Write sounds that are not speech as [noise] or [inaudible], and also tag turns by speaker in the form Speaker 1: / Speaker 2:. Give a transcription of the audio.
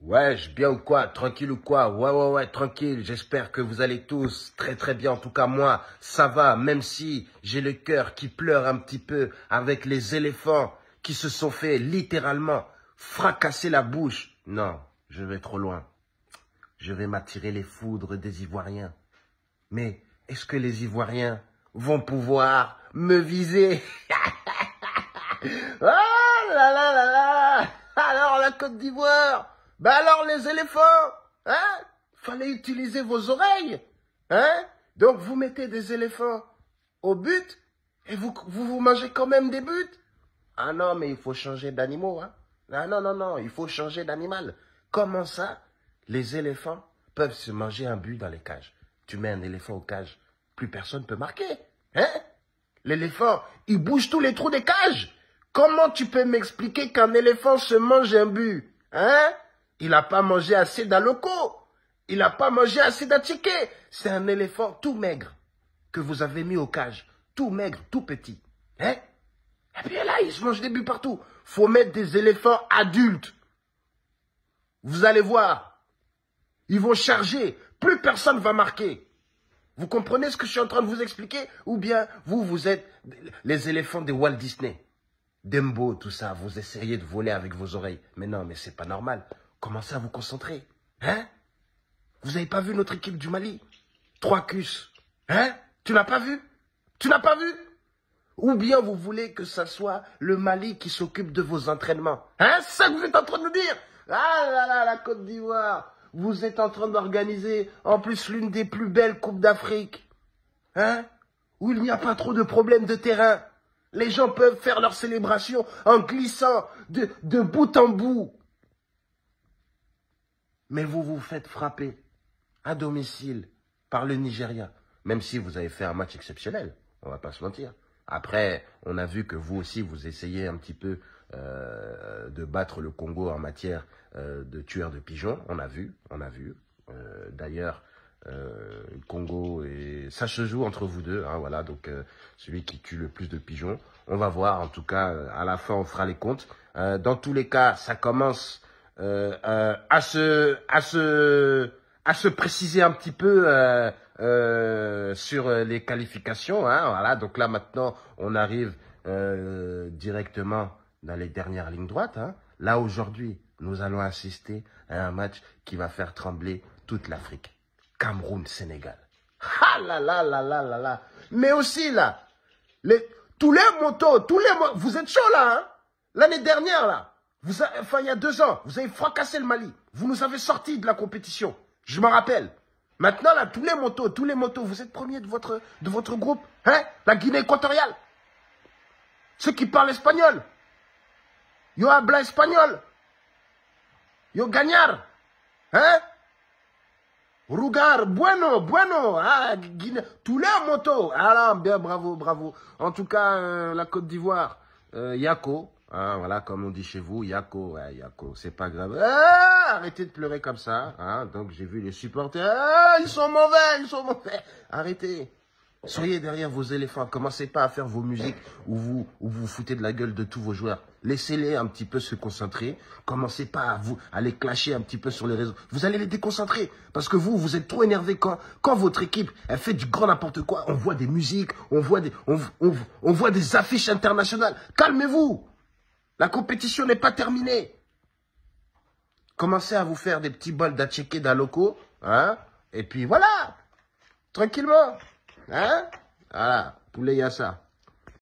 Speaker 1: Ouais, bien ou quoi? Tranquille ou quoi? Ouais, ouais, ouais, tranquille. J'espère que vous allez tous très très bien. En tout cas, moi, ça va, même si j'ai le cœur qui pleure un petit peu avec les éléphants qui se sont fait littéralement fracasser la bouche. Non, je vais trop loin. Je vais m'attirer les foudres des Ivoiriens. Mais est-ce que les Ivoiriens vont pouvoir me viser? [laughs] Oh là là là là Alors la Côte d'Ivoire ben alors les éléphants, hein Fallait utiliser vos oreilles, hein Donc vous mettez des éléphants au but et vous, vous, vous mangez quand même des buts Ah non, mais il faut changer d'animaux, hein Ah non, non, non, il faut changer d'animal. Comment ça Les éléphants peuvent se manger un but dans les cages? Tu mets un éléphant aux cages, plus personne peut marquer, hein L'éléphant, il bouge tous les trous des cages. Comment tu peux m'expliquer qu'un éléphant se mange un but, hein? Il n'a pas mangé assez d'aloco. Il n'a pas mangé assez d'attiqué. C'est un éléphant tout maigre que vous avez mis au cage. Tout maigre, tout petit. Hein? Et puis là, il se mange des buts partout. faut mettre des éléphants adultes. Vous allez voir. Ils vont charger. Plus personne va marquer. Vous comprenez ce que je suis en train de vous expliquer? Ou bien vous, vous êtes les éléphants de Walt Disney. Dembo, tout ça, vous essayez de voler avec vos oreilles. Mais non, mais c'est pas normal. Commencez à vous concentrer. Hein? Vous n'avez pas vu notre équipe du Mali? Trois cus. Hein? Tu n'as pas vu? Tu n'as pas vu? Ou bien vous voulez que ce soit le Mali qui s'occupe de vos entraînements Hein? C'est ça que vous êtes en train de nous dire? Ah là là, la Côte d'Ivoire Vous êtes en train d'organiser en plus l'une des plus belles Coupes d'Afrique. Hein? Où il n'y a pas trop de problèmes de terrain. Les gens peuvent faire leur célébration en glissant de bout en bout mais vous vous faites frapper à domicile par le Nigeria, même si vous avez fait un match exceptionnel, on va pas se mentir. Après, on a vu que vous aussi, vous essayez un petit peu euh, de battre le Congo en matière euh, de tueurs de pigeons. On a vu, on a vu. Euh, d'ailleurs, le Congo et ça se joue entre vous deux. Hein, voilà, donc celui qui tue le plus de pigeons. On va voir. En tout cas, à la fin, on fera les comptes. dans tous les cas, ça commence euh, euh, à se à se à se préciser un petit peu euh, sur les qualifications. Hein, voilà, donc là maintenant on arrive directement dans les dernières lignes droites. Hein. Là aujourd'hui, nous allons assister à un match qui va faire trembler toute l'Afrique. Cameroun-Sénégal. Ah là là là là là là. Mais aussi là, les, tous les motos, tous les vous êtes chaud là, hein L'année dernière là, vous enfin, il y a deux ans, vous avez fracassé le Mali. Vous nous avez sortis de la compétition. Je me rappelle. Maintenant, là, tous les motos, tous les motos, vous êtes premiers de votre, de votre groupe. Hein La Guinée équatoriale. Ceux qui parlent espagnol. Yo habla espagnol. Yo gagnard. Hein Rugar, bueno, bueno, ah, Guinée, tous les motos. Ah là, bien, bravo, bravo. En tout cas, euh, la Côte d'Ivoire, euh, Yako, Hein, voilà, comme on dit chez vous, Yako, Yako, c'est pas grave. Ah, arrêtez de pleurer comme ça. Hein, donc j'ai vu les supporters, ah, ils sont mauvais, ils sont mauvais. Arrêtez. Soyez derrière vos éléphants. Commencez pas à faire vos musiques où vous, où vous foutez de la gueule de tous vos joueurs. Laissez-les un petit peu se concentrer. Commencez pas à vous, à les clasher un petit peu sur les réseaux. Vous allez les déconcentrer. Parce que vous, vous êtes trop énervé quand, quand votre équipe, elle fait du grand n'importe quoi. On voit des musiques, on voit des, on voit des affiches internationales. Calmez-vous. La compétition n'est pas terminée. Commencez à vous faire des petits bols d'atchéké d'aloco, hein, et puis voilà, tranquillement, hein, voilà, poulet yassa.